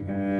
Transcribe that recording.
Mm-hmm.